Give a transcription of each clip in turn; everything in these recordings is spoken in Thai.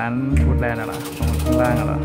ร้านฟูดแลนด์อะล่ตรงข้างล่างอะล่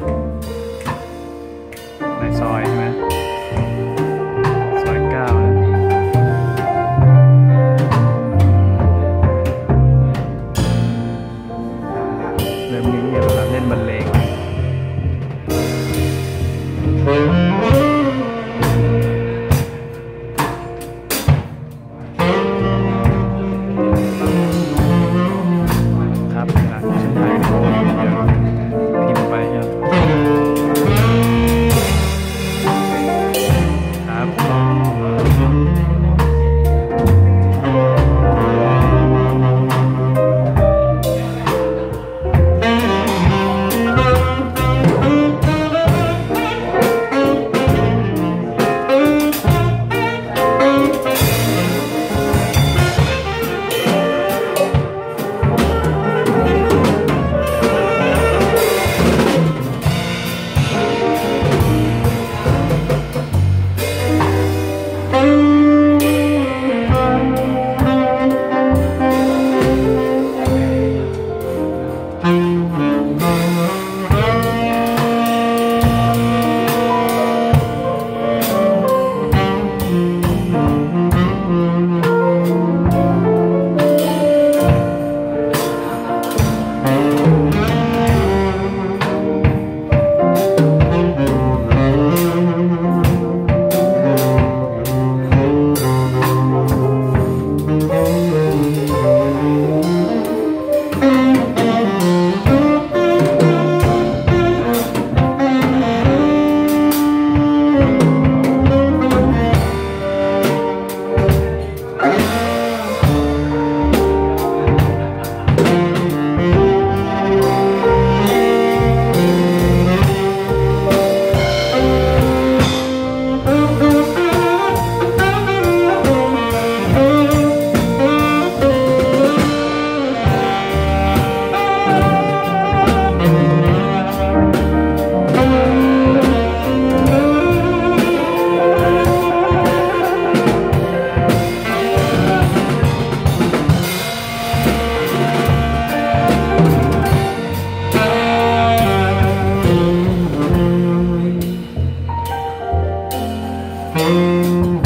Música